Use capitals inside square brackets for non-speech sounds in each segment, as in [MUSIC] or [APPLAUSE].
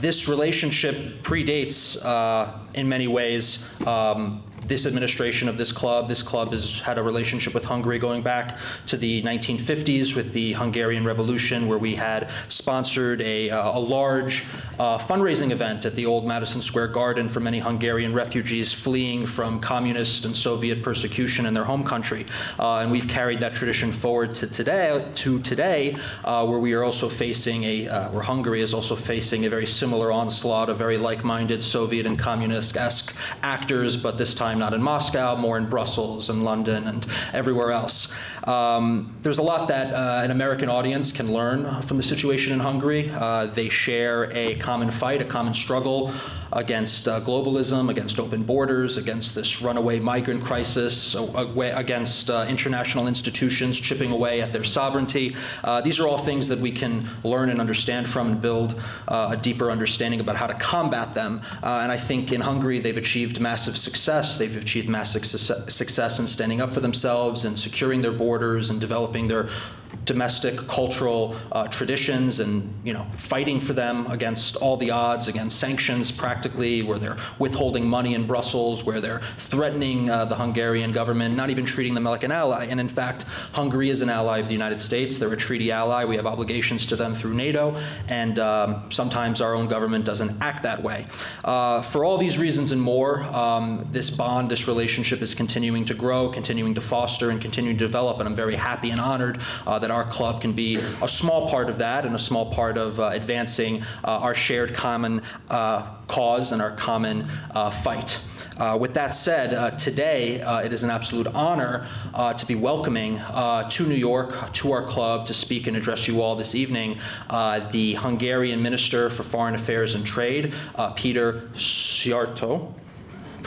this relationship predates, uh, in many ways, um, this administration of this club. This club has had a relationship with Hungary going back to the 1950s with the Hungarian Revolution, where we had sponsored a, uh, a large uh, fundraising event at the old Madison Square Garden for many Hungarian refugees fleeing from communist and Soviet persecution in their home country. Uh, and we've carried that tradition forward to today, to today uh, where we are also facing a, uh, where Hungary is also facing a very similar onslaught of very like-minded Soviet and communist-esque actors, but this time time not in Moscow, more in Brussels and London and everywhere else. Um, there's a lot that uh, an American audience can learn from the situation in Hungary. Uh, they share a common fight, a common struggle against uh, globalism, against open borders, against this runaway migrant crisis, against uh, international institutions chipping away at their sovereignty. Uh, these are all things that we can learn and understand from and build uh, a deeper understanding about how to combat them. and I think in Hungary, they've achieved massive success. They They've achieved massive success in standing up for themselves and securing their borders and developing their domestic cultural uh, traditions and you know fighting for them against all the odds, against sanctions practically, where they're withholding money in Brussels, where they're threatening uh, the Hungarian government, not even treating them like an ally. And in fact, Hungary is an ally of the United States. They're a treaty ally. We have obligations to them through NATO, and um, sometimes our own government doesn't act that way. Uh, for all these reasons and more, um, this bond, this relationship is continuing to grow, continuing to foster, and continuing to develop. And I'm very happy and honored uh, that our club can be a small part of that and a small part of uh, advancing uh, our shared common uh, cause and our common fight. Uh, with that said, uh, today uh, it is an absolute honor to be welcoming to New York, to our club, to speak and address you all this evening, the Hungarian Minister for Foreign Affairs and Trade, Peter Szijjártó.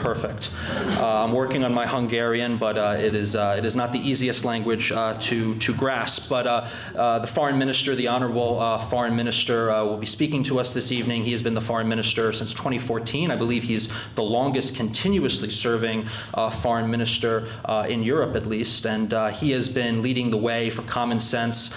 Perfect. Uh, I'm working on my Hungarian, but uh, it is uh, it is not the easiest language uh, to to grasp. But uh, the foreign minister, the honorable foreign minister, will be speaking to us this evening. He has been the foreign minister since 2014. I believe he's the longest continuously serving foreign minister in Europe, at least, and he has been leading the way for common sense,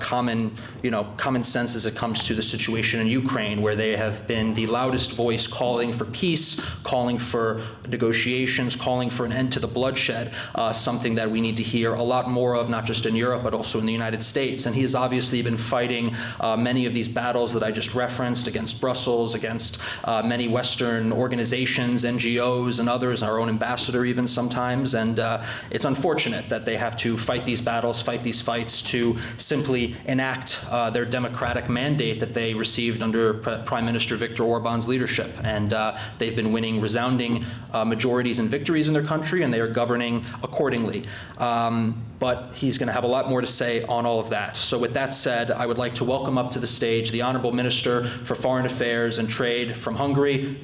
common you know common sense as it comes to the situation in Ukraine, where they have been the loudest voice calling for peace, calling for negotiations, calling for an end to the bloodshed, uh, something that we need to hear a lot more of, not just in Europe, but also in the United States. And he has obviously been fighting uh, many of these battles that I just referenced against Brussels, against uh, many Western organizations, NGOs, and others, our own ambassador even sometimes. And uh, it's unfortunate that they have to fight these battles, fight these fights to simply enact uh, their democratic mandate that they received under Prime Minister Viktor Orban's leadership. And uh, they've been winning resounding uh, majorities and victories in their country, and they are governing accordingly. Um, but he's going to have a lot more to say on all of that. So with that said, I would like to welcome up to the stage the Honorable Minister for Foreign Affairs and Trade from Hungary,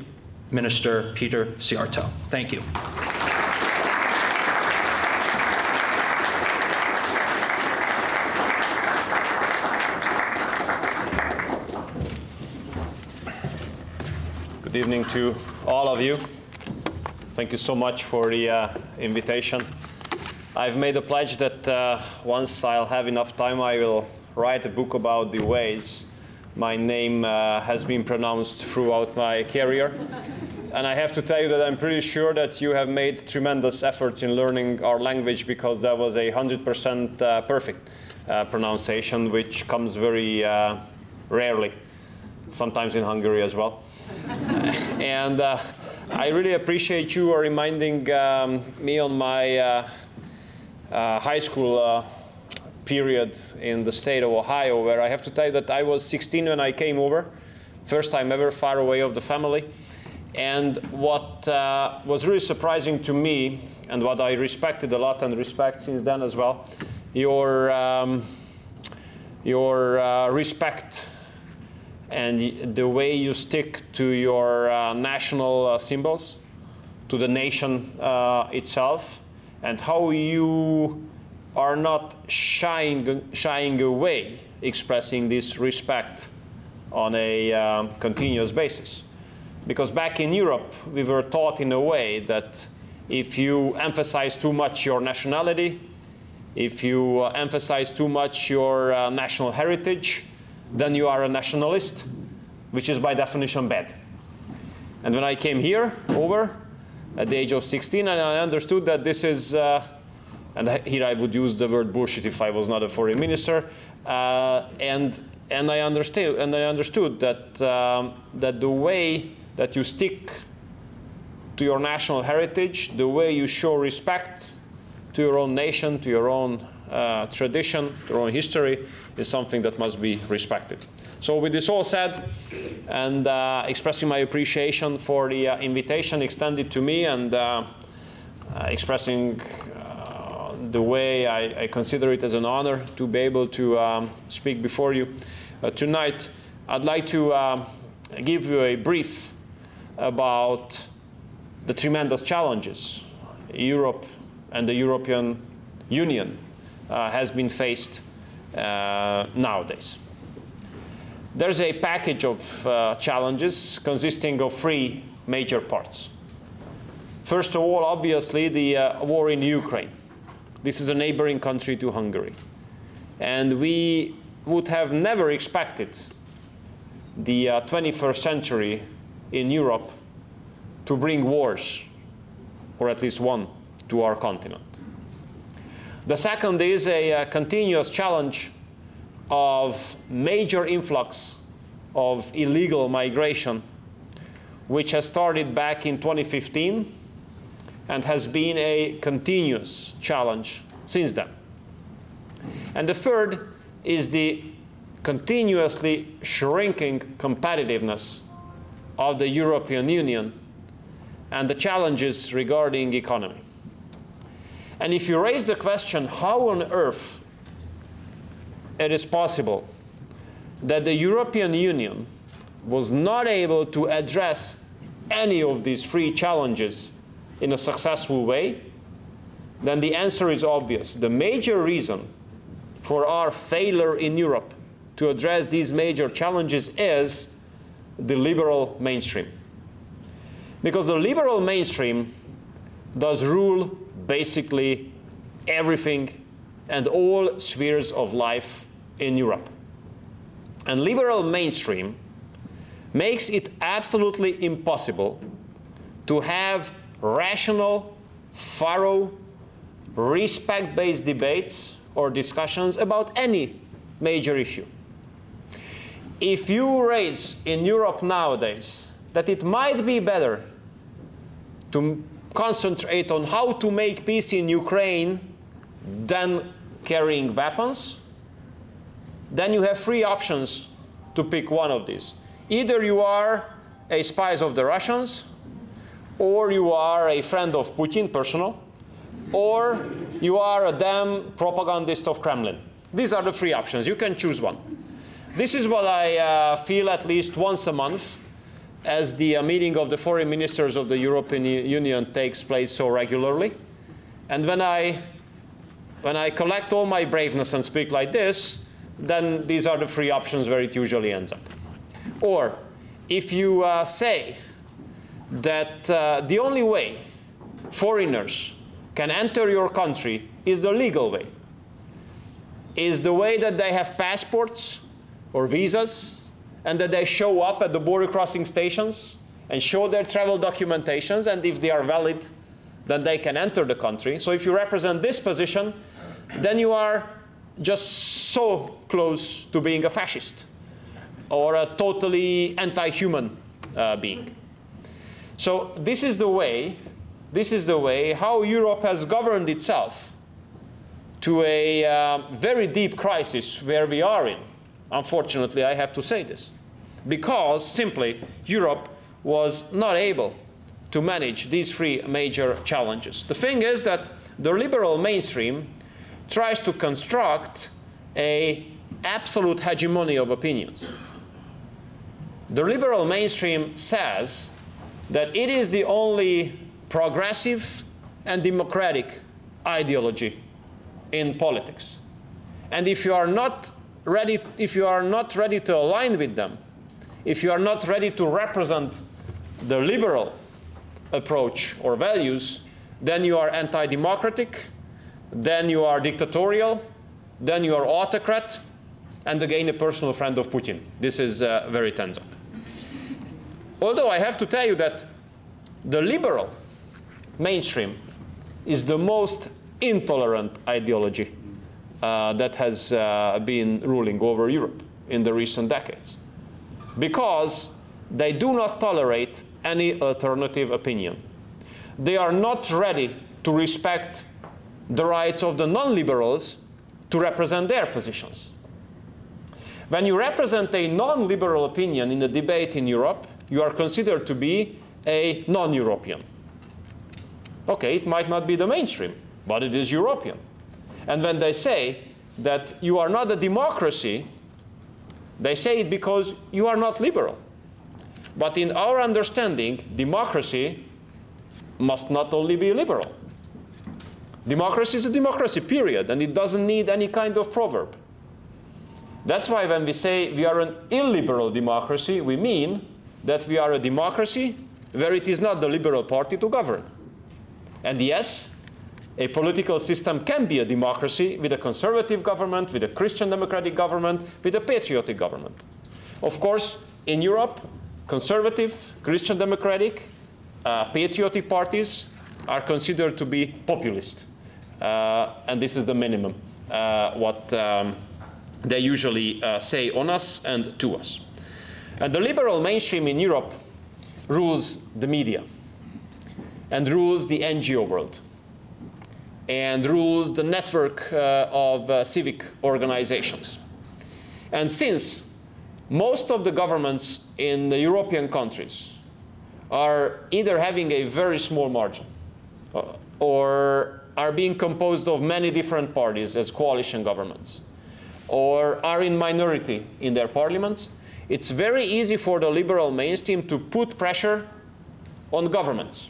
Minister Peter Szijjártó. Thank you. Good evening to all of you. Thank you so much for the uh, invitation. I've made a pledge that uh, once I'll have enough time, I will write a book about the ways my name uh, has been pronounced throughout my career. And I have to tell you that I'm pretty sure that you have made tremendous efforts in learning our language because that was a 100% uh, perfect uh, pronunciation, which comes very uh, rarely, sometimes in Hungary as well. [LAUGHS] and I really appreciate you reminding um, me on my uh, uh, high school uh, period in the state of Ohio, where I have to tell you that I was 16 when I came over, first time ever far away of the family. And what uh, was really surprising to me, and what I respected a lot and respect since then as well, your, um, your uh, respect and the way you stick to your uh, national uh, symbols, to the nation uh, itself, and how you are not shying, shying away expressing this respect on a um, continuous basis. Because back in Europe, we were taught in a way that if you emphasize too much your nationality, if you uh, emphasize too much your uh, national heritage, then you are a nationalist. which is by definition bad. And when I came here over at the age of 16, and I understood that this is, uh, and here I would use the word bullshit if I was not a foreign minister, uh, and and I understood and I understood that um, that the way that you stick to your national heritage, the way you show respect to your own nation, to your own uh, tradition, your own history, is something that must be respected. So with this all said, and uh, expressing my appreciation for the uh, invitation extended to me and uh, uh, expressing the way I, I, consider it as an honor to be able to um, speak before you tonight, I'd like to um, give you a brief about the tremendous challenges Europe and the European Union has been faced nowadays. There's a package of uh, challenges consisting of three major parts. First of all, obviously, the uh, war in Ukraine. This is a neighboring country to Hungary. And we would have never expected the uh, 21st century in Europe to bring wars, or at least one, to our continent. The second is a, a uh, continuous challenge of major influx of illegal migration, which has started back in 2015 and has been a continuous challenge since then. And the third is the continuously shrinking competitiveness of the European Union and the challenges regarding economy. And if you raise the question, how on earth it is possible that the European Union was not able to address any of these three challenges in a successful way, then the answer is obvious. The major reason for our failure in Europe to address these major challenges is the liberal mainstream. Because the liberal mainstream does rule basically everything and all spheres of life in Europe. And liberal mainstream makes it absolutely impossible to have rational, thorough, respect-based debates or discussions about any major issue. If you raise in Europe nowadays that it might be better to concentrate on how to make peace in Ukraine than carrying weapons, then you have three options to pick one of these. Either you are a spy of the Russians, or you are a friend of Putin, personal, or you are a damn propagandist of Kremlin. These are the three options. You can choose one. This is what I uh, feel at least once a month as the uh, meeting of the foreign ministers of the European Union takes place so regularly. And when I, when I collect all my braveness and speak like this, then these are the three options where it usually ends up. Or if you uh, say that uh, the only way foreigners can enter your country is the legal way, is the way that they have passports or visas and that they show up at the border crossing stations and show their travel documentations and if they are valid then they can enter the country. So if you represent this position then you are just so close to being a fascist or a totally anti-human uh, being. So this is the way, this is the way how Europe has governed itself to a uh, very deep crisis where we are in. Unfortunately, I have to say this. Because simply Europe was not able to manage these three major challenges. The thing is that the liberal mainstream tries to construct a absolute hegemony of opinions. The liberal mainstream says that it is the only progressive and democratic ideology in politics. And if you are not ready, if you are not ready to align with them, if you are not ready to represent the liberal approach or values, then you are anti-democratic, then you are dictatorial, then you are autocrat, and again a personal friend of Putin. This is uh, very tense. Although I have to tell you that the liberal mainstream is the most intolerant ideology that has uh, been ruling over Europe in the recent decades. Because they do not tolerate any alternative opinion. They are not ready to respect the rights of the non-liberals to represent their positions. When you represent a non-liberal opinion in a debate in Europe, you are considered to be a non-European. Okay, it might not be the mainstream, but it is European. And when they say that you are not a democracy, they say it because you are not liberal. But in our understanding, democracy must not only be liberal. Democracy is a democracy, period, and it doesn't need any kind of proverb. That's why when we say we are an illiberal democracy, we mean that we are a democracy where it is not the liberal party to govern. And yes, a political system can be a democracy with a conservative government, with a Christian democratic government, with a patriotic government. Of course, in Europe, conservative, Christian democratic, uh, patriotic parties are considered to be populist. Uh, and this is the minimum, uh, what um, they usually uh, say on us and to us. And the liberal mainstream in Europe rules the media and rules the NGO world and rules the network uh, of uh, civic organizations. And since most of the governments in the European countries are either having a very small margin uh, or are being composed of many different parties as coalition governments or are in minority in their parliaments, it's very easy for the liberal mainstream to put pressure on governments.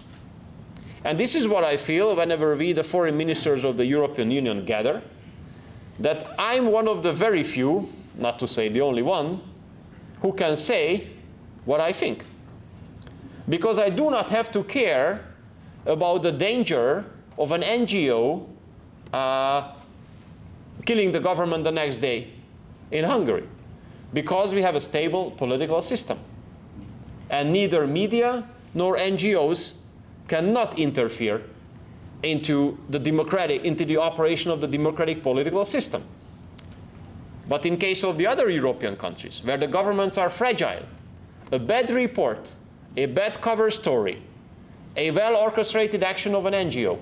And this is what I feel whenever we, the foreign ministers of the European Union, gather, that I'm one of the very few, not to say the only one, who can say what I think. Because I do not have to care about the danger of an NGO uh, killing the government the next day in Hungary. Because we have a stable political system. And neither media nor NGOs cannot interfere into the democratic, into the operation of the democratic political system. But in case of the other European countries, where the governments are fragile, a bad report, a bad cover story, a well-orchestrated action of an NGO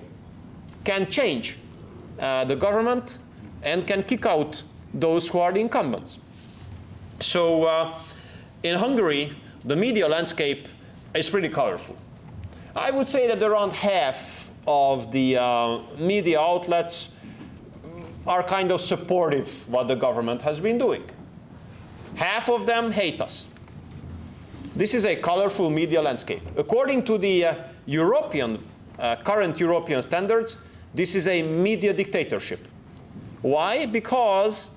can change uh, the government and can kick out those who are the incumbents. So uh, in Hungary, the media landscape is pretty colorful. I would say that around half of the uh, media outlets are kind of supportive what the government has been doing. Half of them hate us. This is a colorful media landscape. According to the uh, European, uh, current European standards, this is a media dictatorship. Why? Because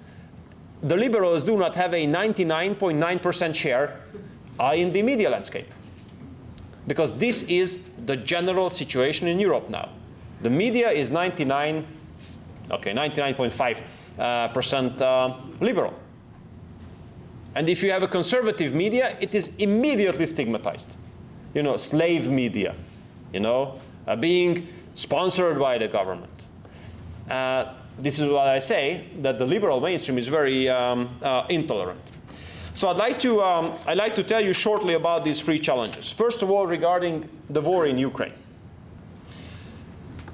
the liberals do not have a 99.9% .9 share uh, in the media landscape because this is the general situation in Europe now. The media is 99, okay, 99.5 uh, percent uh, liberal. And if you have a conservative media, it is immediately stigmatized. You know, slave media, you know, uh, being sponsored by the government. Uh, this is what I say, that the liberal mainstream is very um, uh, intolerant. So I'd like, to, um, I'd like to tell you shortly about these three challenges. First of all, regarding the war in Ukraine.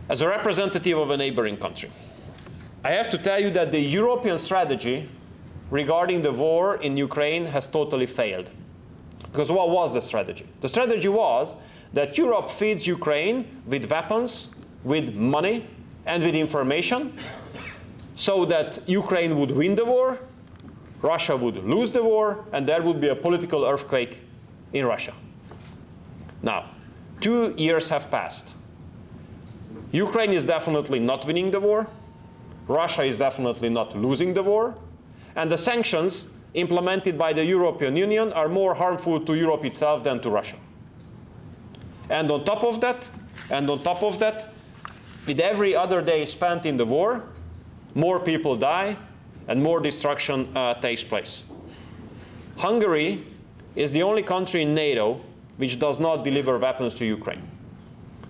As a representative of a neighboring country, I have to tell you that the European strategy regarding the war in Ukraine has totally failed. Because what was the strategy? The strategy was that Europe feeds Ukraine with weapons, with money, and with information so that Ukraine would win the war Russia would lose the war, and there would be a political earthquake in Russia. Now, two years have passed. Ukraine is definitely not winning the war. Russia is definitely not losing the war. And the sanctions implemented by the European Union are more harmful to Europe itself than to Russia. And on top of that, and on top of that, with every other day spent in the war, more people die, and more destruction uh, takes place. Hungary is the only country in NATO which does not deliver weapons to Ukraine.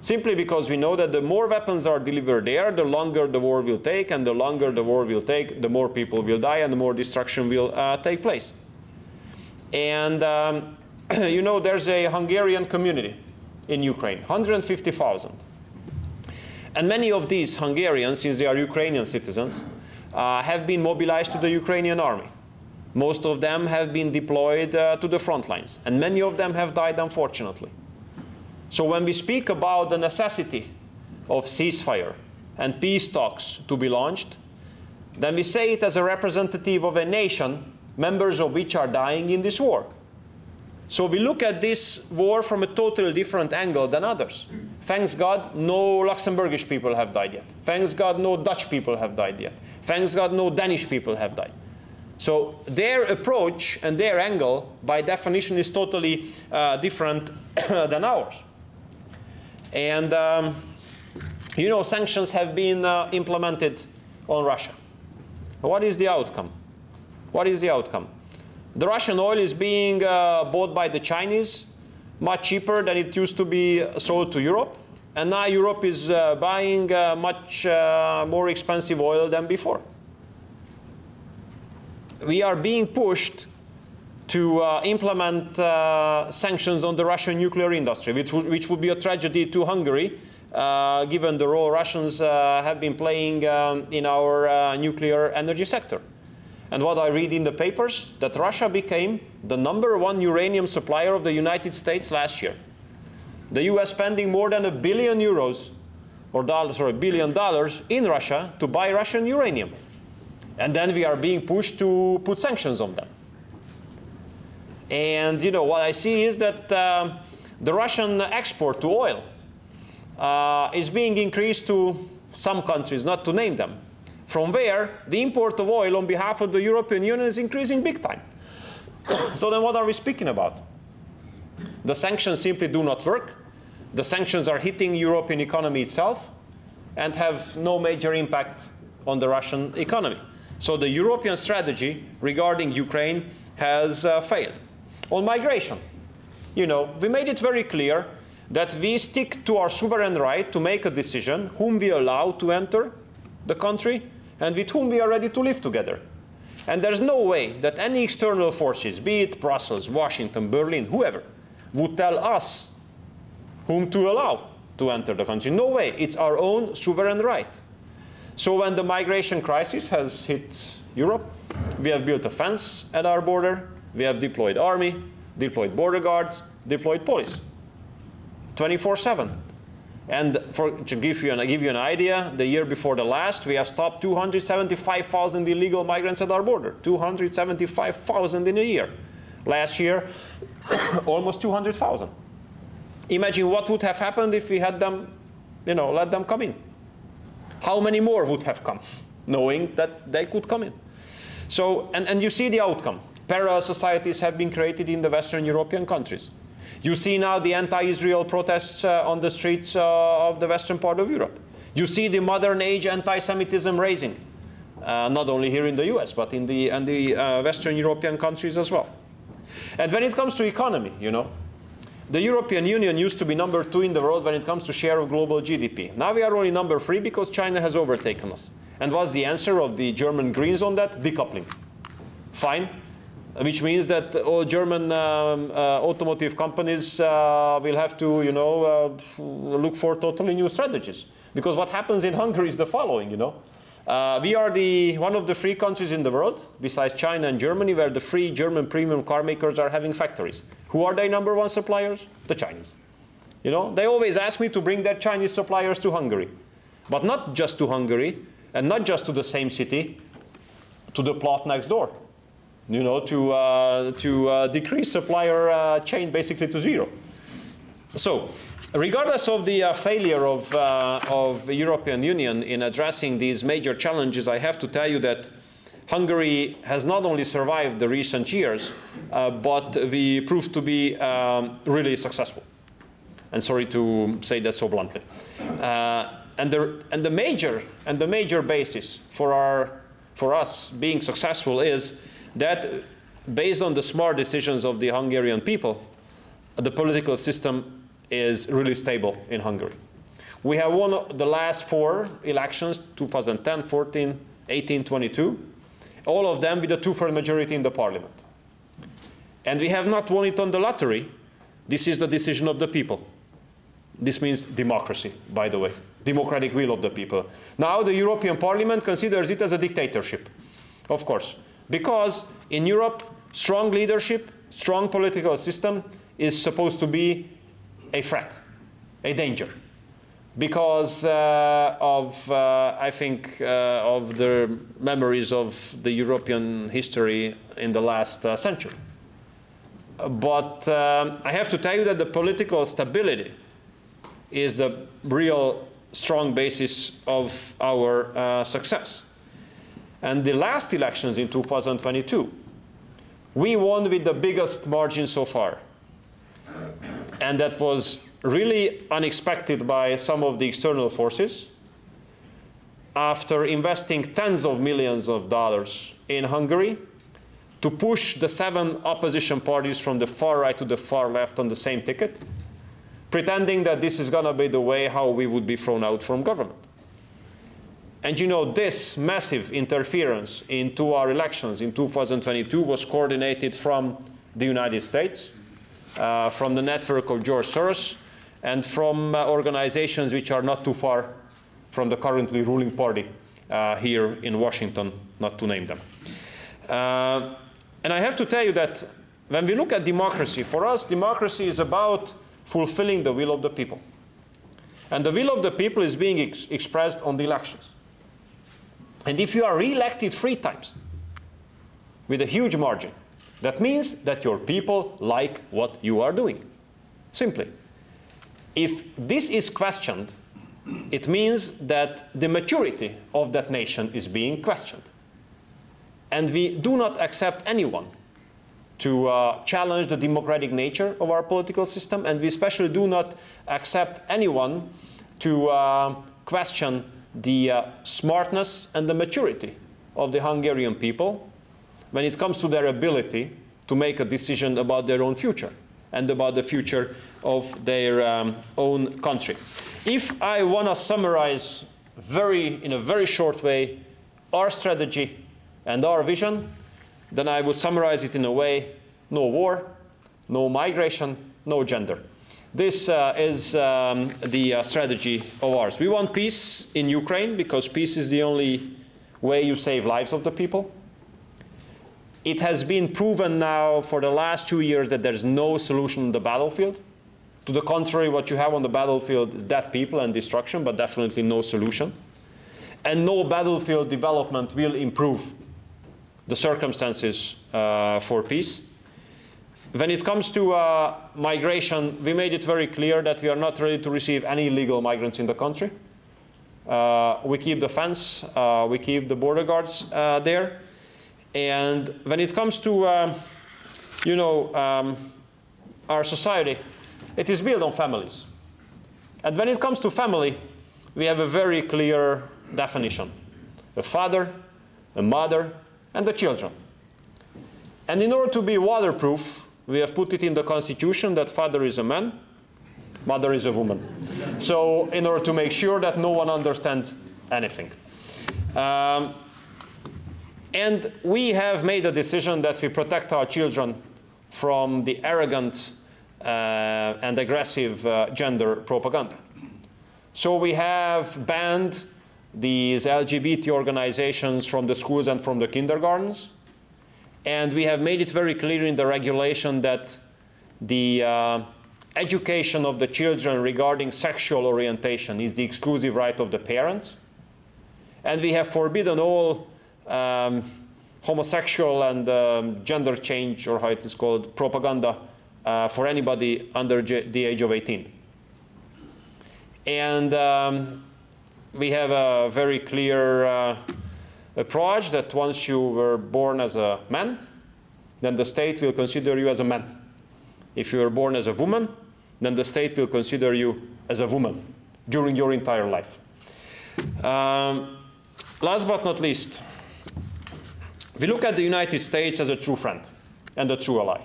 Simply because we know that the more weapons are delivered there, the longer the war will take, and the longer the war will take, the more people will die, and the more destruction will uh, take place. And um, [CLEARS THROAT] you know, there's a Hungarian community in Ukraine, 150,000. And many of these Hungarians, since they are Ukrainian citizens, have been mobilized to the Ukrainian army. Most of them have been deployed uh, to the front lines, and many of them have died, unfortunately. So when we speak about the necessity of ceasefire and peace talks to be launched, then we say it as a representative of a nation, members of which are dying in this war. So we look at this war from a totally different angle than others. Thanks God, no Luxembourgish people have died yet. Thanks God, no Dutch people have died yet. Thanks God, no Danish people have died. So their approach and their angle, by definition, is totally uh, different [COUGHS] than ours. And, um, you know, sanctions have been uh, implemented on Russia. What is the outcome? What is the outcome? The Russian oil is being uh, bought by the Chinese much cheaper than it used to be sold to Europe. And now Europe is uh, buying uh, much uh, more expensive oil than before. We are being pushed to uh, implement uh, sanctions on the Russian nuclear industry, which, which would be a tragedy to Hungary, given the role Russians have been playing um, in our nuclear energy sector. And what I read in the papers, that Russia became the number one uranium supplier of the United States last year. The US spending more than a billion euros, or dollars, or a billion dollars in Russia to buy Russian uranium. And then we are being pushed to put sanctions on them. And you know, what I see is that uh, the Russian export to oil uh, is being increased to some countries, not to name them, from where the import of oil on behalf of the European Union is increasing big time. [COUGHS] so then what are we speaking about? The sanctions simply do not work. The sanctions are hitting European economy itself and have no major impact on the Russian economy. So the European strategy regarding Ukraine has uh, failed. On migration, you know, we made it very clear that we stick to our sovereign right to make a decision whom we allow to enter the country and with whom we are ready to live together. And there's no way that any external forces, be it Brussels, Washington, Berlin, whoever, would tell us whom to allow to enter the country. No way. It's our own sovereign right. So when the migration crisis has hit Europe, we have built a fence at our border, we have deployed army, deployed border guards, deployed police. 24-7. And for, to give you, an, give you an idea, the year before the last, we have stopped 275,000 illegal migrants at our border. 275,000 in a year. Last year, [COUGHS] almost 200,000. Imagine what would have happened if we had them, you know, let them come in. How many more would have come, [LAUGHS] knowing that they could come in? So, and, and you see the outcome. Parallel societies have been created in the Western European countries. You see now the anti-Israel protests uh, on the streets uh, of the western part of Europe. You see the modern age anti-Semitism raising, uh, not only here in the US, but in the, and the uh, Western European countries as well. And when it comes to economy, you know, the European Union used to be number two in the world when it comes to share of global GDP. Now we are only number three because China has overtaken us. And what's the answer of the German Greens on that? Decoupling. Fine which means that all German um, uh, automotive companies uh, will have to, you know, uh, look for totally new strategies. Because what happens in Hungary is the following, you know. Uh, we are the, one of the three countries in the world, besides China and Germany, where the three German premium car makers are having factories. Who are their number one suppliers? The Chinese. You know, they always ask me to bring their Chinese suppliers to Hungary. But not just to Hungary, and not just to the same city, to the plot next door you know, to, uh, to uh, decrease supplier uh, chain basically to zero. So, regardless of the uh, failure of, uh, of the European Union in addressing these major challenges, I have to tell you that Hungary has not only survived the recent years, uh, but we proved to be um, really successful. And sorry to say that so bluntly. and, the, and, the major, and the major basis for, our, for us being successful is that based on the smart decisions of the Hungarian people, the political system is really stable in Hungary. We have won the last four elections, 2010, 14, 18, 22, all of them with a two-third majority in the parliament. And we have not won it on the lottery. This is the decision of the people. This means democracy, by the way, democratic will of the people. Now the European Parliament considers it as a dictatorship, of course, because in Europe, strong leadership, strong political system is supposed to be a threat, a danger, because uh, of, uh, I think, uh, of the memories of the European history in the last uh, century. But um, I have to tell you that the political stability is the real strong basis of our uh, success. And the last elections in 2022, we won with the biggest margin so far. And that was really unexpected by some of the external forces. After investing tens of millions of dollars in Hungary to push the seven opposition parties from the far right to the far left on the same ticket, pretending that this is going to be the way how we would be thrown out from government. And you know, this massive interference into our elections in 2022 was coordinated from the United States, uh, from the network of George Soros, and from uh, organizations which are not too far from the currently ruling party uh, here in Washington, not to name them. Uh, and I have to tell you that when we look at democracy, for us, democracy is about fulfilling the will of the people. And the will of the people is being ex expressed on the elections. And if you are re-elected three times with a huge margin, that means that your people like what you are doing. Simply. If this is questioned, it means that the maturity of that nation is being questioned. And we do not accept anyone to uh, challenge the democratic nature of our political system, and we especially do not accept anyone to uh, question the uh, smartness and the maturity of the Hungarian people when it comes to their ability to make a decision about their own future and about the future of their um, own country. If I want to summarize very, in a very short way our strategy and our vision, then I would summarize it in a way, no war, no migration, no gender. This uh, is um, the uh, strategy of ours. We want peace in Ukraine because peace is the only way you save lives of the people. It has been proven now for the last two years that there's no solution on the battlefield. To the contrary, what you have on the battlefield is dead people and destruction, but definitely no solution. And no battlefield development will improve the circumstances uh, for peace. When it comes to uh, migration, we made it very clear that we are not ready to receive any illegal migrants in the country. Uh, we keep the fence, uh, we keep the border guards uh, there. And when it comes to, um, you know, um, our society, it is built on families. And when it comes to family, we have a very clear definition. A father, a mother, and the children. And in order to be waterproof, we have put it in the constitution that father is a man, mother is a woman. So in order to make sure that no one understands anything. Um, and we have made a decision that we protect our children from the arrogant uh, and aggressive uh, gender propaganda. So we have banned these LGBT organizations from the schools and from the kindergartens. And we have made it very clear in the regulation that the uh, education of the children regarding sexual orientation is the exclusive right of the parents. And we have forbidden all um, homosexual and um, gender change, or how it is called, propaganda uh, for anybody under the age of 18. And um, we have a very clear uh, approach that once you were born as a man, then the state will consider you as a man. If you were born as a woman, then the state will consider you as a woman during your entire life. Um, last but not least, we look at the United States as a true friend and a true ally.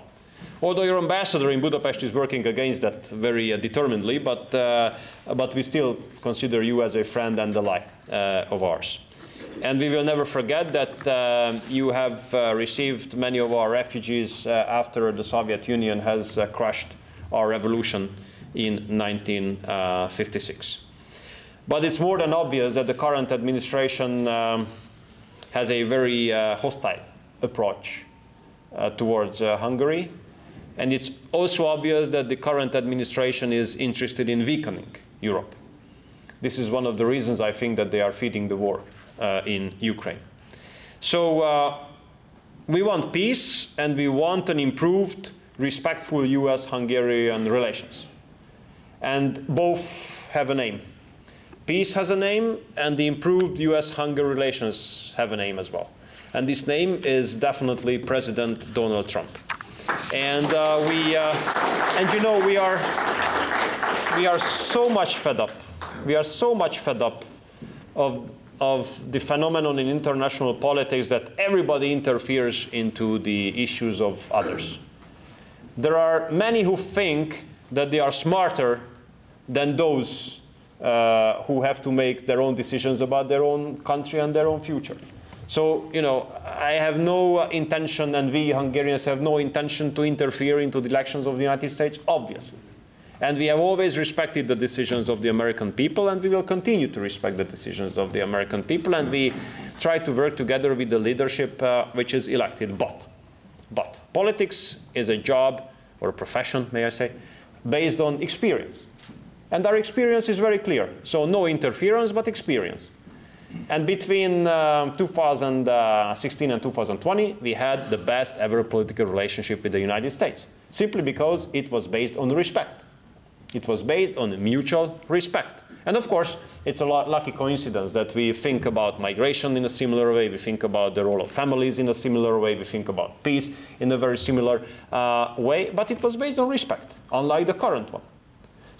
Although your ambassador in Budapest is working against that very uh, determinedly, but, uh, but we still consider you as a friend and ally uh, of ours. And we will never forget that uh, you have uh, received many of our refugees uh, after the Soviet Union has crushed our revolution in 1956. But it's more than obvious that the current administration um, has a very hostile approach towards Hungary and it's also obvious that the current administration is interested in weakening Europe. This is one of the reasons I think that they are feeding the war uh, in Ukraine. So uh, we want peace and we want an improved, respectful US-Hungarian relations. And both have a name. Peace has a name and the improved US-Hungary relations have a name as well. And this name is definitely President Donald Trump. And uh, we, uh, and you know, we are, we are so much fed up. We are so much fed up of, of the phenomenon in international politics that everybody interferes into the issues of others. There are many who think that they are smarter than those uh, who have to make their own decisions about their own country and their own future. So, you know, I have no intention, and we Hungarians have no intention to interfere into the elections of the United States, obviously. And we have always respected the decisions of the American people, and we will continue to respect the decisions of the American people, and we try to work together with the leadership uh, which is elected. But, but politics is a job, or a profession, may I say, based on experience. And our experience is very clear. So no interference, but experience. And between uh, 2016 and 2020, we had the best ever political relationship with the United States, simply because it was based on respect. It was based on mutual respect. And of course, it's a lucky coincidence that we think about migration in a similar way, we think about the role of families in a similar way, we think about peace in a very similar uh, way, but it was based on respect, unlike the current one.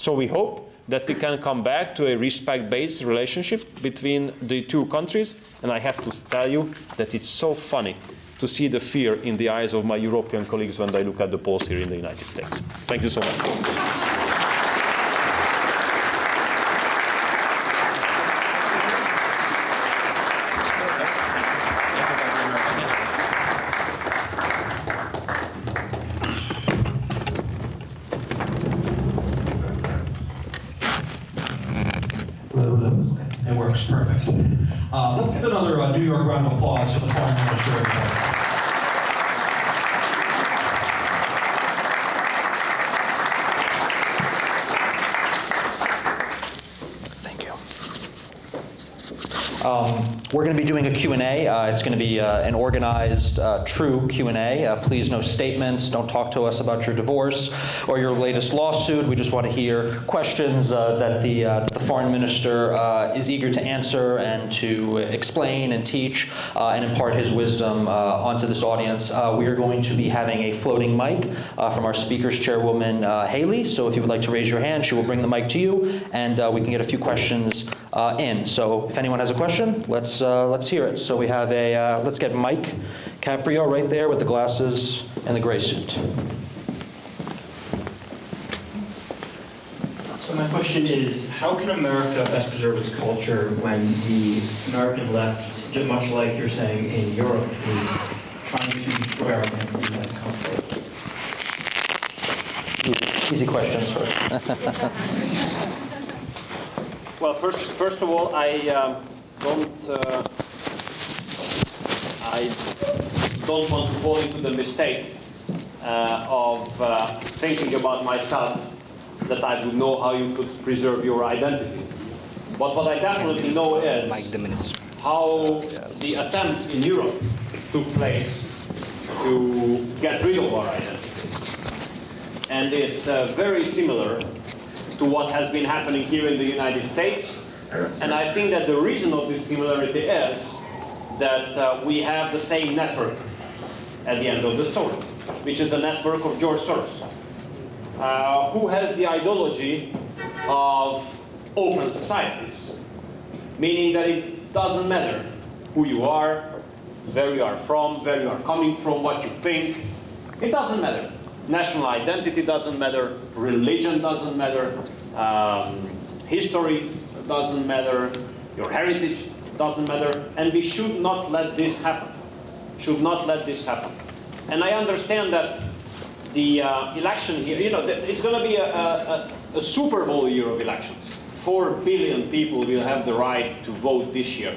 So we hope that we can come back to a respect-based relationship between the two countries. And I have to tell you that it's so funny to see the fear in the eyes of my European colleagues when they look at the polls here in the United States. Thank you so much. another uh, New York round of applause for the foreign minister. Um, a Q&A. Uh, it's going to be uh, an organized, uh, true Q&A. Uh, please no statements. Don't talk to us about your divorce or your latest lawsuit. We just want to hear questions uh, that the, the foreign minister uh, is eager to answer and to explain and teach uh, and impart his wisdom uh, onto this audience. we are going to be having a floating mic from our speakers chairwoman, Haley. So if you would like to raise your hand, she will bring the mic to you, and we can get a few questions in. So if anyone has a question? Let's, uh, let's hear it. So we have a, uh, let's get Mike Caprio right there with the glasses and the gray suit. So my question is, how can America best preserve its culture when the American left, much like you're saying in Europe, is trying to destroy our identity as country? Easy questions first. [LAUGHS] well, first, first of all, I, um, don't uh, I don't want to fall into the mistake uh, of uh, thinking about myself that I would know how you could preserve your identity. But what I definitely know is how the attempt in Europe took place to get rid of our identity. And it's uh, very similar to what has been happening here in the United States and I think that the reason of this similarity is that uh, we have the same network at the end of the story, which is the network of George Soros, uh, who has the ideology of open societies, meaning that it doesn't matter who you are, where you are from, where you are coming from, what you think. It doesn't matter. National identity doesn't matter, religion doesn't matter, um, history doesn't matter, your heritage doesn't matter, and we should not let this happen. Should not let this happen. And I understand that the uh, election here, you know, it's going to be a, a, a Super Bowl year of elections. Four billion people will have the right to vote this year.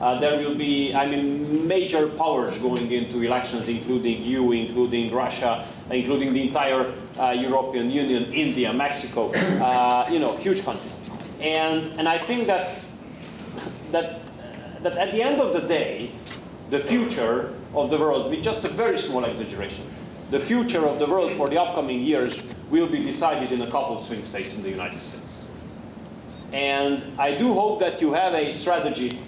Uh, there will be, I mean, major powers going into elections, including you, including Russia, including the entire uh, European Union, India, Mexico, uh, you know, huge countries. And, and I think that, that, that at the end of the day, the future of the world, with just a very small exaggeration, the future of the world for the upcoming years will be decided in a couple of swing states in the United States. And I do hope that you have a strategy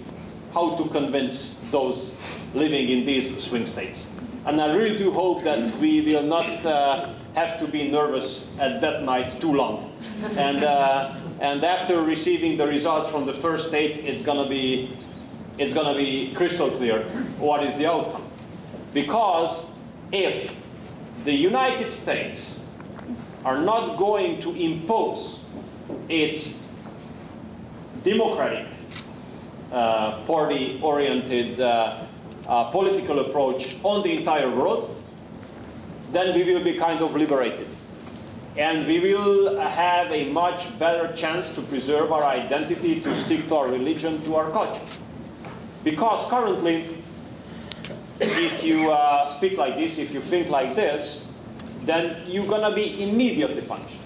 how to convince those living in these swing states. And I really do hope that we will not uh, have to be nervous at that night too long. And, uh, and after receiving the results from the first states, it's going to be it's going to be crystal clear what is the outcome. Because if the United States are not going to impose its democratic, uh, party-oriented uh, uh, political approach on the entire world, then we will be kind of liberated. And we will have a much better chance to preserve our identity, to stick to our religion, to our culture. Because currently, if you uh, speak like this, if you think like this, then you're going to be immediately punished.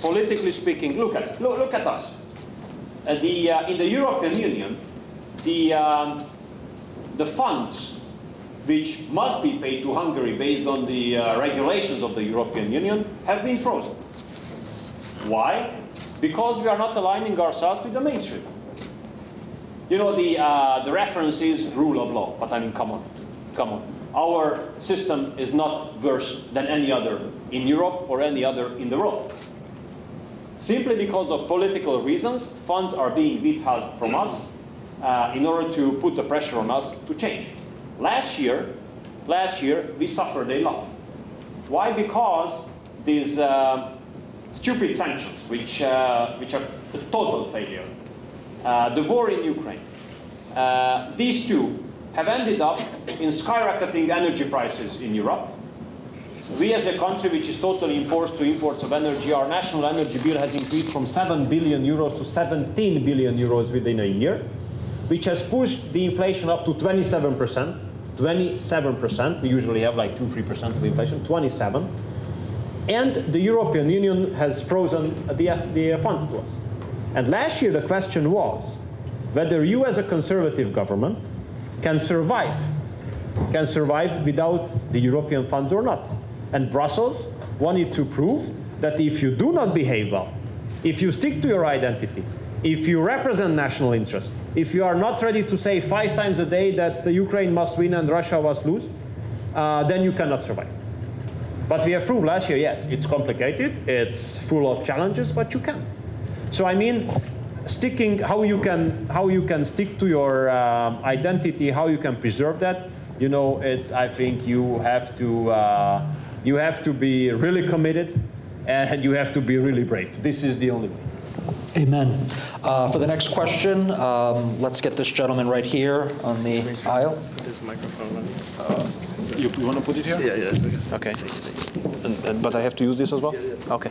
Politically speaking, look at. Look, look at us. Uh, the, uh, in the European Union, the, um, the funds which must be paid to Hungary based on the uh, regulations of the European Union have been frozen. Why? Because we are not aligning ourselves with the mainstream. You know, the, uh, the reference is rule of law, but I mean, come on. Come on. Our system is not worse than any other in Europe or any other in the world. Simply because of political reasons, funds are being withheld from us uh, in order to put the pressure on us to change. Last year, last year we suffered a lot. Why? Because these uh, stupid sanctions, which, uh, which are a total failure, uh, the war in Ukraine, uh, these two have ended up in skyrocketing energy prices in Europe. We as a country which is totally enforced to imports of energy, our national energy bill has increased from 7 billion euros to 17 billion euros within a year, which has pushed the inflation up to 27%. 27%, we usually have like 2-3% of inflation, 27. And the European Union has frozen the, the funds to us. And last year the question was whether you as a conservative government can survive, can survive without the European funds or not. And Brussels wanted to prove that if you do not behave well, if you stick to your identity, if you represent national interest, if you are not ready to say five times a day that Ukraine must win and Russia must lose, uh, then you cannot survive. But we have proved last year, yes, it's complicated, it's full of challenges, but you can. So I mean, sticking how you can how you can stick to your um, identity how you can preserve that you know it's i think you have to uh, you have to be really committed and you have to be really brave this is the only way Amen. Uh, for the next question, um, let's get this gentleman right here on the aisle. There's a microphone. Uh, you, you want to put it here Yeah, yeah, okay. okay and, and, but i have to use this as well okay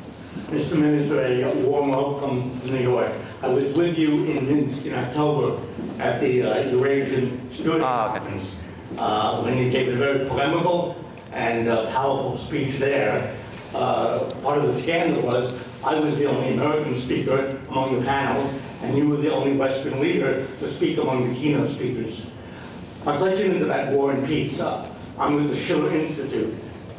Mr. Minister, a warm welcome to New York. I was with you in Minsk in October at the uh, Eurasian Security Ah, okay. Conference uh, when you gave a very polemical and uh, powerful speech there. Uh, Part of the scandal was I was the only American speaker among the panels, and you were the only Western leader to speak among the keynote speakers. My question is about war and peace. Uh, I'm with the Schiller Institute.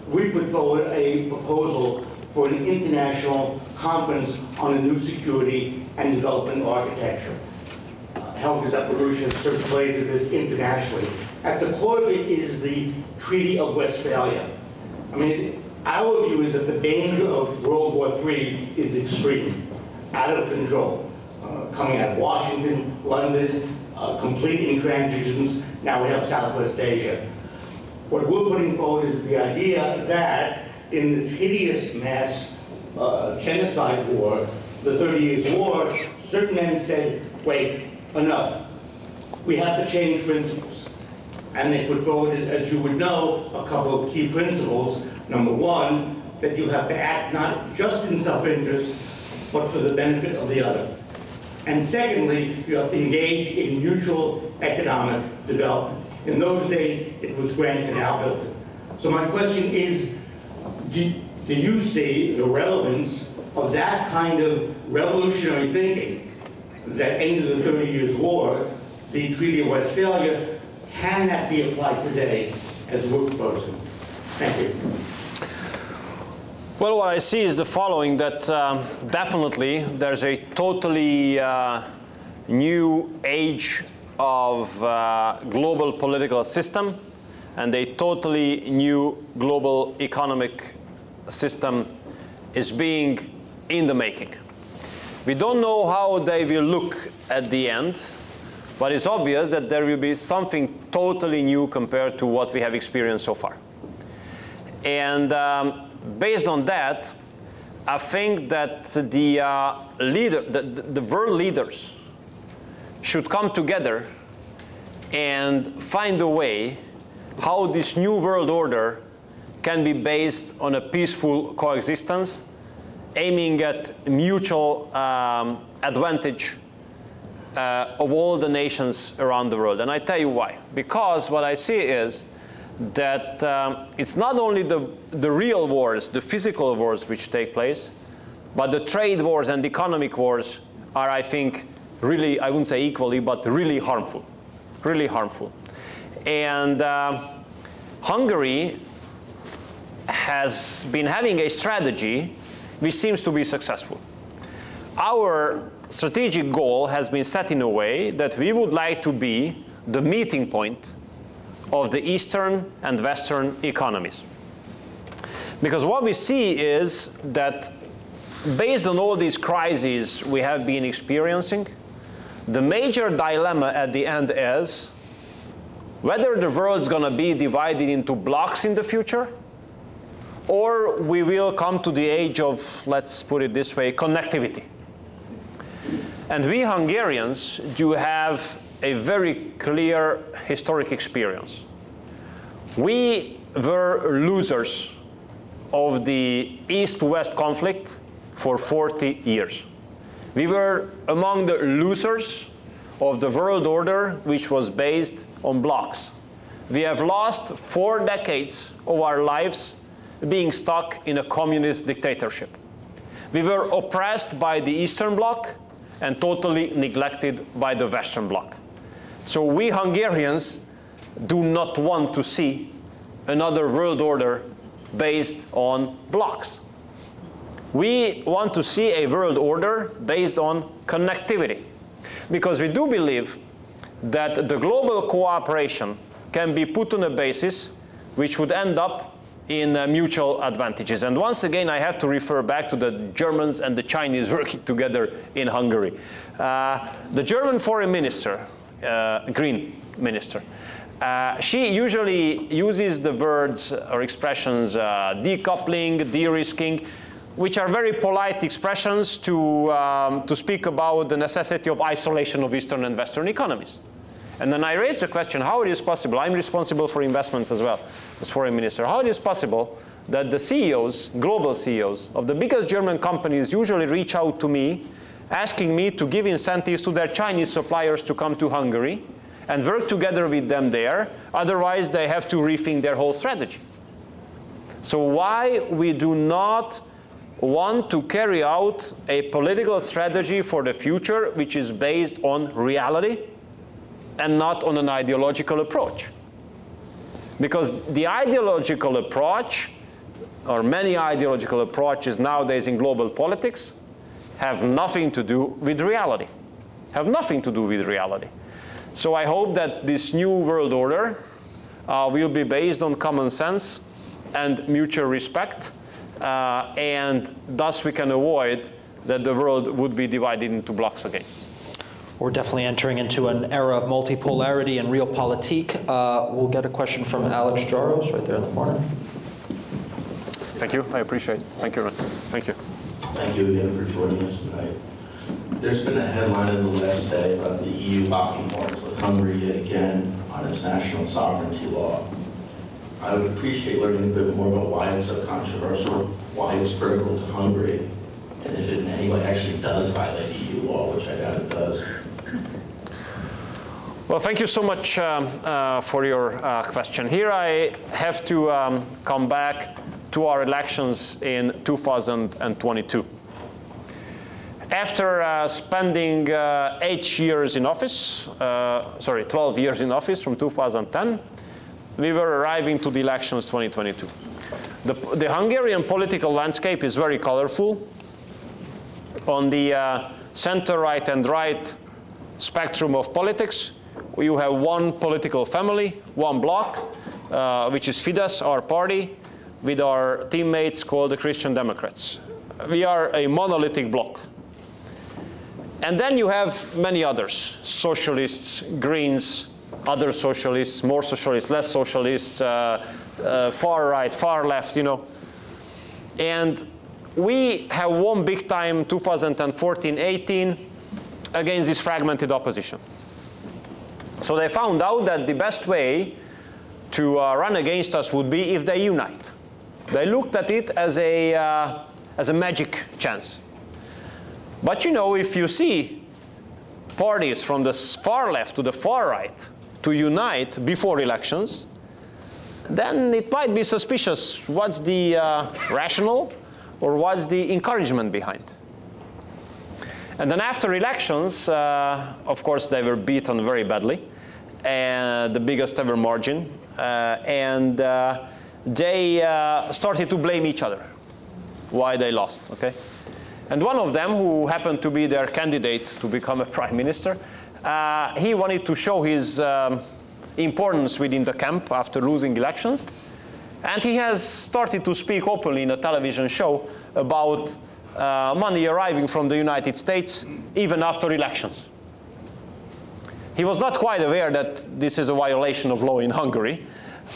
We put forward a proposal for an international conference on a new security and development architecture. Uh, Helga Zepp-LaRouche circulated this internationally. At the core of it is the Treaty of Westphalia. I mean, our view is that the danger of World War III is extreme, out of control, uh, coming out of Washington, London, uh, complete intransigence. Now we have Southwest Asia. What we're putting forward is the idea that in this hideous mass uh, genocide war, the 30 Years' War, certain men said, wait, enough. We have to change principles. And they put forward, as you would know, a couple of key principles. Number one, that you have to act not just in self-interest, but for the benefit of the other. And secondly, you have to engage in mutual economic development. In those days, it was Grand Canal. So my question is, do, do you see the relevance of that kind of revolutionary thinking that ended the 30 Years' War, the Treaty of Westphalia, can that be applied today as we're proposing? Thank you. Well, what I see is the following, that um, definitely there's a totally uh, new age of uh, global political system and a totally new global economic system is being in the making. We don't know how they will look at the end, but it's obvious that there will be something totally new compared to what we have experienced so far. And um, based on that, I think that the uh, leader, the, the world leaders should come together and find a way how this new world order can be based on a peaceful coexistence, aiming at mutual um, advantage uh, of all the nations around the world. And I tell you why. Because what I see is that um, it's not only the, the real wars, the physical wars which take place, but the trade wars and economic wars are, I think, really, I wouldn't say equally, but really harmful. Really harmful. And uh, Hungary has been having a strategy which seems to be successful. Our strategic goal has been set in a way that we would like to be the meeting point of the Eastern and Western economies. Because what we see is that based on all these crises we have been experiencing, the major dilemma at the end is whether the world is going to be divided into blocks in the future or we will come to the age of, let's put it this way, connectivity. And we Hungarians do have a very clear historic experience. We were losers of the East-West conflict for 40 years. We were among the losers of the world order which was based on blocks. We have lost four decades of our lives being stuck in a communist dictatorship. We were oppressed by the Eastern Bloc and totally neglected by the Western Bloc. So we Hungarians do not want to see another world order based on blocks. We want to see a world order based on connectivity because we do believe that the global cooperation can be put on a basis which would end up in uh, mutual advantages. And once again, I have to refer back to the Germans and the Chinese [LAUGHS] working together in Hungary. Uh, the German foreign minister, uh, green minister. Uh, she usually uses the words or expressions uh, decoupling, de-risking, which are very polite expressions to, um, to speak about the necessity of isolation of Eastern and Western economies. And then I raised the question, how it is possible, I'm responsible for investments as well as foreign minister, how it is possible that the CEOs, global CEOs of the biggest German companies usually reach out to me asking me to give incentives to their Chinese suppliers to come to Hungary and work together with them there. Otherwise, they have to rethink their whole strategy. So why we do not want to carry out a political strategy for the future which is based on reality and not on an ideological approach? Because the ideological approach, or many ideological approaches nowadays in global politics, have nothing to do with reality. Have nothing to do with reality. So I hope that this new world order uh, will be based on common sense and mutual respect, uh, and thus we can avoid that the world would be divided into blocks again. We're definitely entering into an era of multipolarity and realpolitik. Uh, we'll get a question from Alex Jaros right there in the corner. Thank you. I appreciate it. Thank you. Ron. Thank you. Thank you again for joining us tonight. There's been a headline in the last day about the EU locking horns with Hungary yet again on its national sovereignty law. I would appreciate learning a bit more about why it's so controversial, why it's critical to Hungary, and if it in any way actually does violate EU law, which I doubt it does. Well, thank you so much um, uh, for your uh, question. Here I have to um, come back to our elections in 2022. After uh, spending uh, eight years in office, uh, sorry, 12 years in office from 2010, we were arriving to the elections 2022. The, the Hungarian political landscape is very colorful. On the center, right, and right spectrum of politics, you have one political family, one bloc, uh, which is Fidesz, our party, with our teammates called the Christian Democrats. We are a monolithic bloc. And then you have many others, socialists, Greens, other socialists, more socialists, less socialists, uh, uh, far right, far left, you know. And we have won big time 2014-18 against this fragmented opposition. So they found out that the best way to uh, run against us would be if they unite. They looked at it as a, uh, as a magic chance. But you know, if you see parties from the far left to the far right to unite before elections, then it might be suspicious what's the uh, rational or what's the encouragement behind. And then after elections, uh, of course, they were beaten very badly, and the biggest ever margin, uh, and uh, they uh, started to blame each other why they lost. Okay. And one of them, who happened to be their candidate to become a [LAUGHS] prime minister, uh, he wanted to show his um, importance within the camp after losing elections. And he has started to speak openly in a television show about uh, money arriving from the United States even after elections. He was not quite aware that this is a violation of law in Hungary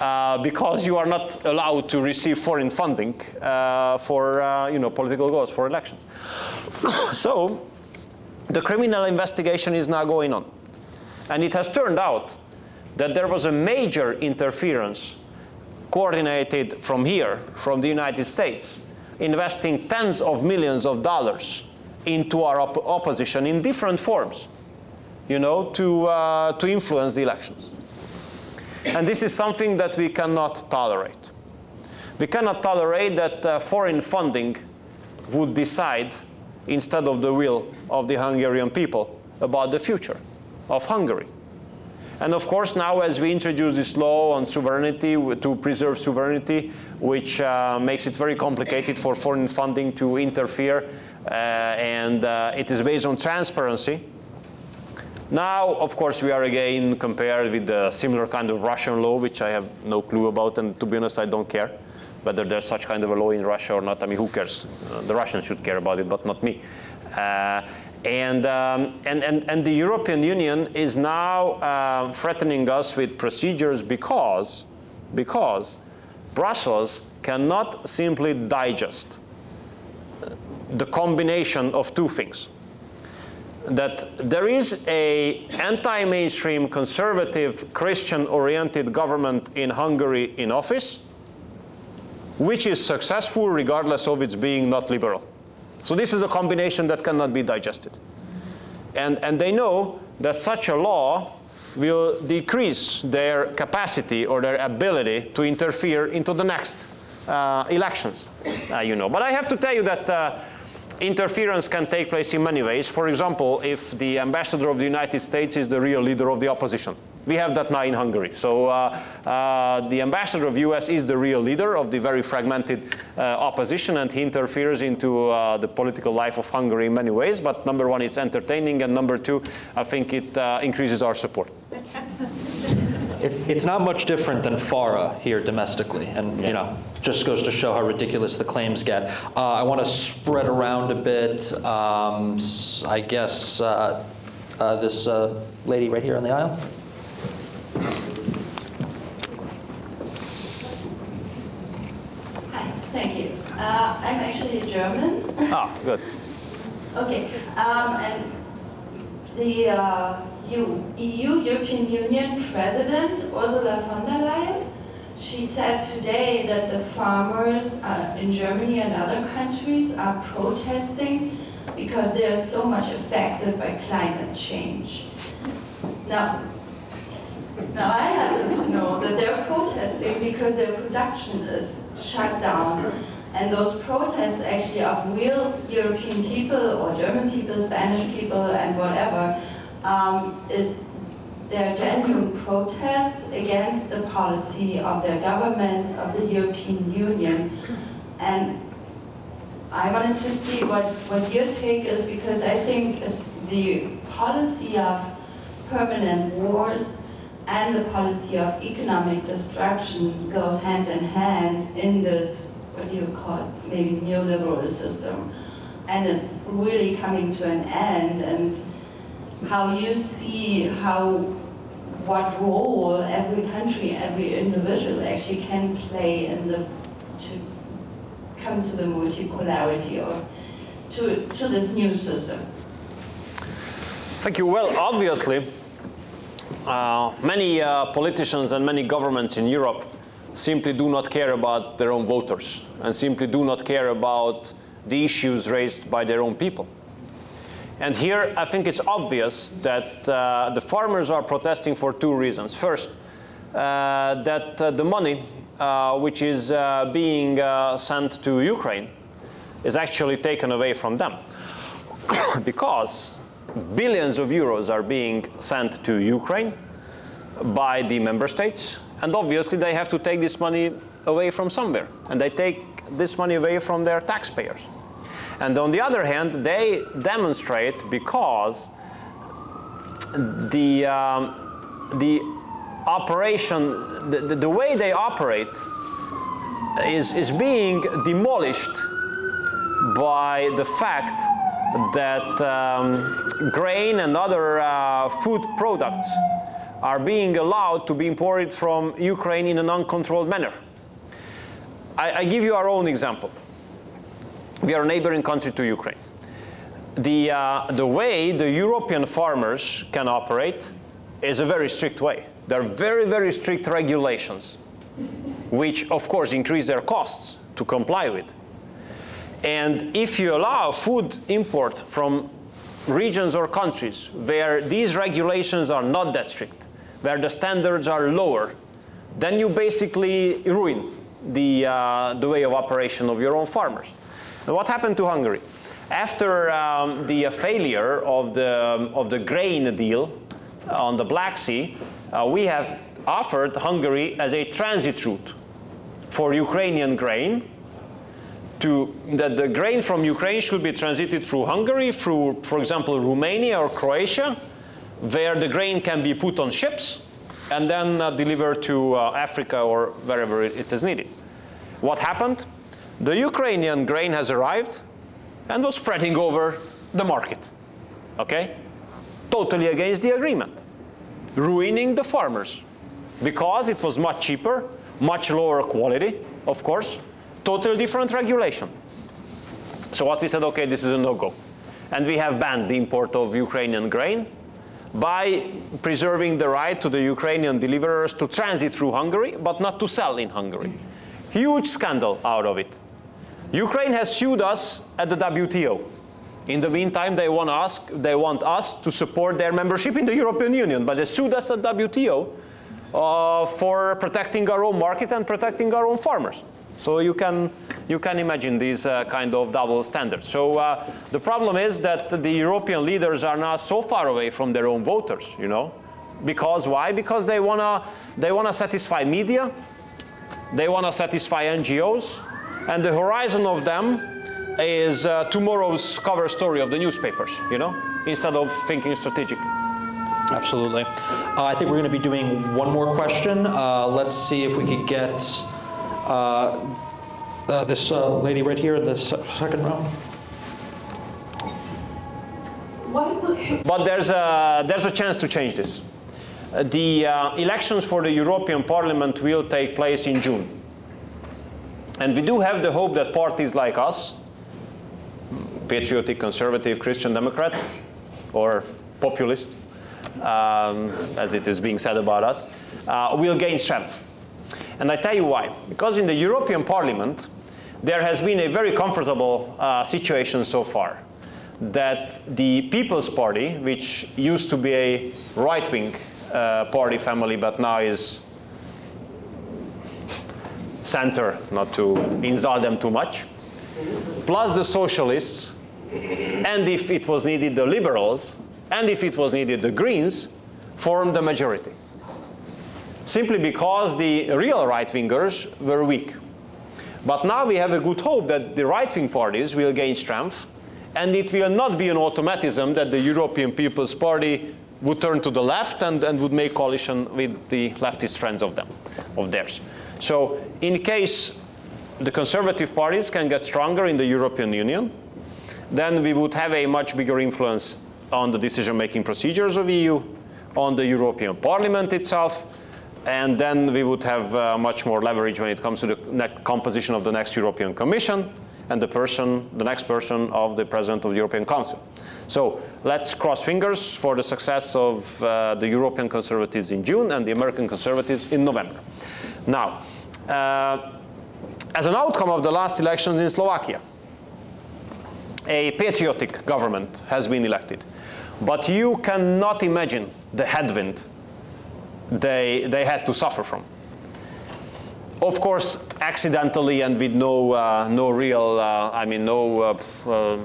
uh, because you are not allowed to receive foreign funding uh, for uh, you know, political goals, for elections. [COUGHS] so the criminal investigation is now going on. And it has turned out that there was a major interference coordinated from here, from the United States, investing tens of millions of dollars into our op opposition in different forms, you know, to, uh, to influence the elections. And this is something that we cannot tolerate. We cannot tolerate that uh, foreign funding would decide, instead of the will of the Hungarian people, about the future of Hungary. And of course, now as we introduce this law on sovereignty to preserve sovereignty, which uh, makes it very complicated for foreign funding to interfere, uh, and uh, it is based on transparency. Now, of course, we are again compared with a similar kind of Russian law, which I have no clue about, and to be honest, I don't care whether there's such kind of a law in Russia or not. I mean, who cares? Uh, the Russians should care about it, but not me. Uh, and, um, and, and, and the European Union is now uh, threatening us with procedures because, because Brussels cannot simply digest the combination of two things. That there is a anti-mainstream, conservative, Christian-oriented government in Hungary in office, which is successful regardless of its being not liberal. So this is a combination that cannot be digested. And, and they know that such a law will decrease their capacity or their ability to interfere into the next uh, elections, uh, you know. But I have to tell you that uh, interference can take place in many ways. For example, if the ambassador of the United States is the real leader of the opposition. We have that now in Hungary. So uh, uh, the ambassador of US is the real leader of the very fragmented uh, opposition and he interferes into uh, the political life of Hungary in many ways. But number one, it's entertaining and number two, I think it uh, increases our support. [LAUGHS] It, it's not much different than FARA here domestically, and you know, just goes to show how ridiculous the claims get. Uh, I want to spread around a bit. Um, s- I guess uh, uh, this uh, lady right here on the aisle. Hi, thank you. I'm actually German. Ah, good. [LAUGHS] Okay, um, and the uh, EU, European Union President Ursula von der Leyen, she said today that the farmers uh, in Germany and other countries are protesting because they are so much affected by climate change. Now, now I happen to know that they're protesting because their production is shut down. And those protests actually of real European people or German people, Spanish people and whatever, um, is their genuine protests against the policy of their governments, of the European Union. And I wanted to see what, what your take is because I think the policy of permanent wars and the policy of economic destruction goes hand in hand in this, what do you call it, maybe neoliberal system. And it's really coming to an end and how you see how, what role every country, every individual actually can play in the, to come to the multipolarity or to, to this new system. Thank you. Well, obviously, uh, many uh, politicians and many governments in Europe simply do not care about their own voters and simply do not care about the issues raised by their own people. And here, I think it's obvious that uh, the farmers are protesting for two reasons. First, uh, that uh, the money uh, which is being sent to Ukraine is actually taken away from them. [COUGHS] because billions of euros are being sent to Ukraine by the member states, and obviously they have to take this money away from somewhere, and they take this money away from their taxpayers. And on the other hand, they demonstrate because the, um, the operation, the, the, way they operate is, is being demolished by the fact that um, grain and other uh, food products are being allowed to be imported from Ukraine in an uncontrolled manner. I, I give you our own example. We are a neighboring country to Ukraine. The, uh, the way the European farmers can operate is a very strict way. There are very, very strict regulations, which of course increase their costs to comply with. And if you allow food import from regions or countries where these regulations are not that strict, where the standards are lower, then you basically ruin the, uh, the way of operation of your own farmers. And what happened to Hungary? After um, the failure of the, of the grain deal on the Black Sea, uh, we have offered Hungary as a transit route for Ukrainian grain to, that the grain from Ukraine should be transited through Hungary, through, for example, Romania or Croatia, where the grain can be put on ships and then uh, delivered to uh, Africa or wherever it is needed. What happened? The Ukrainian grain has arrived and was spreading over the market. Okay? Totally against the agreement. Ruining the farmers because it was much cheaper, much lower quality, of course, totally different regulation. So what we said, okay, this is a no-go. And we have banned the import of Ukrainian grain by preserving the right to the Ukrainian deliverers to transit through Hungary, but not to sell in Hungary. Huge scandal out of it. Ukraine has sued us at the WTO. In the meantime, they want, us, they want us to support their membership in the European Union, but they sued us at WTO uh, for protecting our own market and protecting our own farmers. So you can, you can imagine these uh, kind of double standards. So uh, the problem is that the European leaders are now so far away from their own voters, you know. Because why? Because they wanna, they wanna satisfy media, they wanna satisfy NGOs, and the horizon of them is uh, tomorrow's cover story of the newspapers, you know, instead of thinking strategically. Absolutely. Uh, I think we're going to be doing one more question. Uh, let's see if we could get uh, uh, this uh, lady right here in the second row. But there's a, there's a chance to change this. the elections for the European Parliament will take place in June. And we do have the hope that parties like us patriotic, conservative, Christian Democrat, or populist, um, as it is being said about us, uh, will gain strength. And I tell you why. Because in the European Parliament, there has been a very comfortable uh, situation so far that the People's Party, which used to be a right-wing uh, party family, but now is center, not to insult them too much, plus the socialists, and if it was needed, the liberals, and if it was needed, the Greens, formed the majority. Simply because the real right-wingers were weak. But now we have a good hope that the right-wing parties will gain strength, and it will not be an automatism that the European People's Party would turn to the left and, and would make coalition with the leftist friends of them, of theirs. So in case the conservative parties can get stronger in the European Union, then we would have a much bigger influence on the decision-making procedures of the EU, on the European Parliament itself, and then we would have uh, much more leverage when it comes to the composition of the next European Commission and the person, the next person of the President of the European Council. So let's cross fingers for the success of uh, the European conservatives in June and the American conservatives in November. Now, as an outcome of the last elections in Slovakia, a patriotic government has been elected. But you cannot imagine the headwind they, they had to suffer from. Of course, accidentally and with no, uh, no real, uh, I mean, no, uh, uh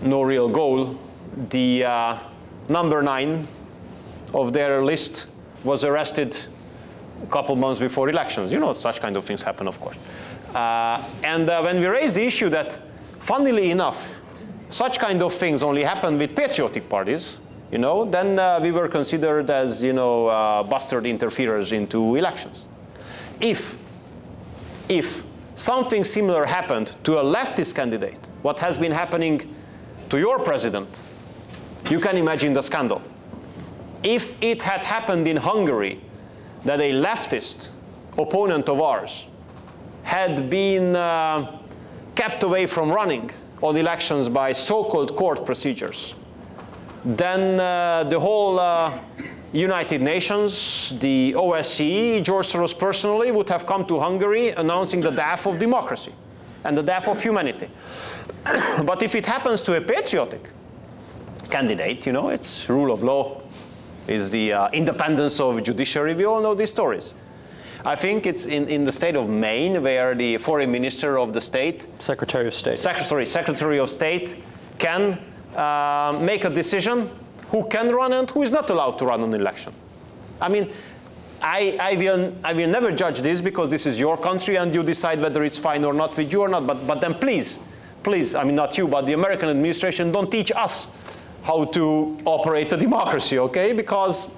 no real goal, the uh, number nine of their list was arrested a couple months before elections. You know, such kind of things happen, of course. Uh, and uh, when we raised the issue that, funnily enough, such kind of things only happen with patriotic parties, you know, then uh, we were considered as, you know, uh, bastard interferers into elections. If, if something similar happened to a leftist candidate, what has been happening to your president, you can imagine the scandal. If it had happened in Hungary that a leftist opponent of ours had been uh, kept away from running on elections by so-called court procedures, then uh, the whole uh, United Nations, the OSCE, George Soros personally would have come to Hungary announcing the death of democracy and the death of humanity. [COUGHS] but if it happens to a patriotic candidate, you know, it's rule of law, is the uh, independence of judiciary. We all know these stories. I think it's in, in the state of Maine where the foreign minister of the state, Secretary of State, Sec sorry, Secretary of State, can uh, make a decision who can run and who is not allowed to run an election. I mean, I, I, will, I will never judge this because this is your country and you decide whether it's fine or not with you or not. But, but then please, please, I mean not you, but the American administration, don't teach us how to operate a democracy, okay? Because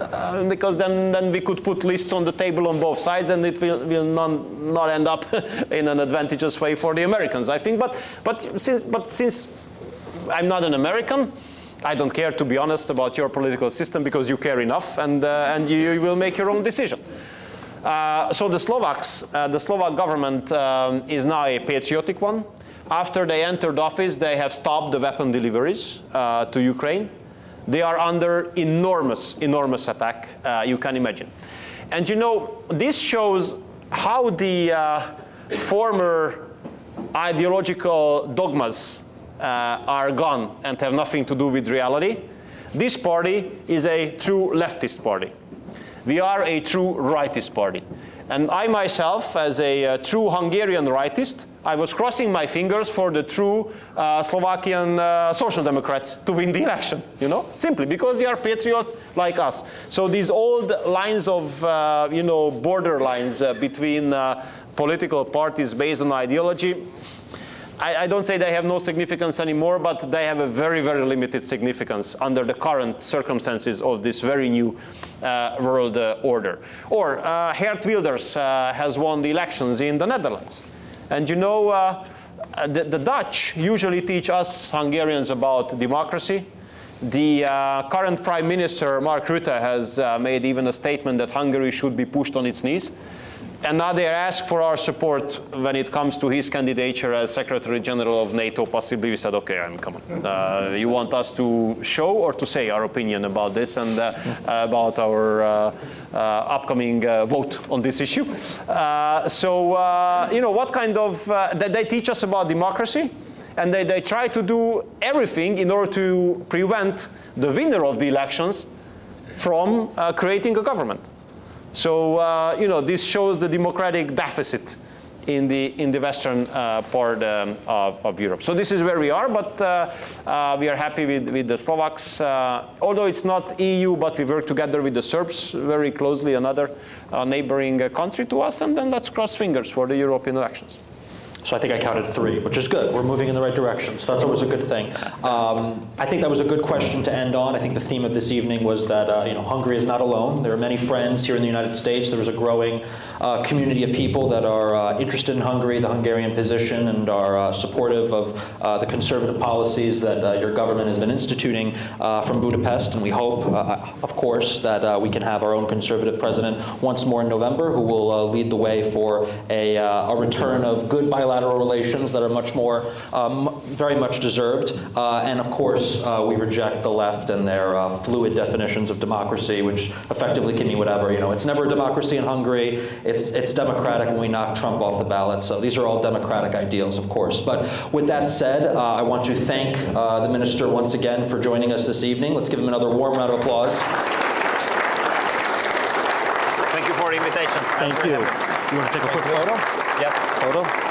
uh, because then, then we could put lists on the table on both sides and it will, will not, not end up [LAUGHS] in an advantageous way for the Americans, I think. But, but, since, but since I'm not an American, I don't care, to be honest, about your political system because you care enough and, uh, and you, you, will make your own decision. Uh, so the Slovaks, uh, the Slovak government um, is now a patriotic one. After they entered office, they have stopped the weapon deliveries uh, to Ukraine. They are under enormous, enormous attack, uh, you can imagine. And you know, this shows how the uh, former ideological dogmas uh, are gone and have nothing to do with reality. This party is a true leftist party. We are a true rightist party. And I myself, as a uh, true Hungarian rightist, I was crossing my fingers for the true uh, Slovakian uh, social democrats to win the election, you know, simply because they are patriots like us. So these old lines of, uh, you know, border lines uh, between uh, political parties based on ideology, I, I, don't say they have no significance anymore, but they have a very, very limited significance under the current circumstances of this very new uh, world uh, order. Or uh, Wilders uh, has won the elections in the Netherlands. And you know, uh, the, the, Dutch usually teach us Hungarians about democracy. The uh, current Prime Minister, Mark Rutte, has uh, made even a statement that Hungary should be pushed on its knees. And now they ask for our support when it comes to his candidature as Secretary General of NATO. Possibly we said, okay, I mean, come on. Uh, you want us to show or to say our opinion about this and uh, about our uh, uh, upcoming uh, vote on this issue? Uh, so, you know, what kind of, uh, they, teach us about democracy and they, they try to do everything in order to prevent the winner of the elections from creating a government. So, uh, you know, this shows the democratic deficit in the, in the western uh, part um, of, of Europe. So this is where we are, but uh, uh, we are happy with, with the Slovaks. Uh, although it's not EU, but we work together with the Serbs very closely, another uh, neighboring country to us, and then let's cross fingers for the European elections. So I think I counted three, which is good. We're moving in the right direction. So that's always a good thing. Um, I think that was a good question to end on. I think the theme of this evening was that uh, you know Hungary is not alone. There are many friends here in the United States. There is a growing uh, community of people that are uh, interested in Hungary, the Hungarian position, and are uh, supportive of uh, the conservative policies that uh, your government has been instituting from Budapest. And we hope, of course, that we can have our own conservative president once more in November, who will lead the way for a, a return of good bilateral relations that are much more, um, very much deserved. Uh, and of course, uh, we reject the left and their uh, fluid definitions of democracy, which effectively can mean whatever. You know, it's never a democracy in Hungary. It's it's democratic when we knock Trump off the ballot. So these are all democratic ideals, of course. But with that said, uh, I want to thank uh, the minister once again for joining us this evening. Let's give him another warm round of applause. Thank you for the invitation. Thank you. You want to take a quick photo? Yes. Photo.